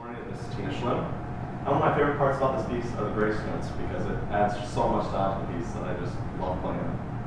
morning. This is Tina And One of my favorite parts about this piece are the grace notes because it adds so much style to the piece that I just love playing it.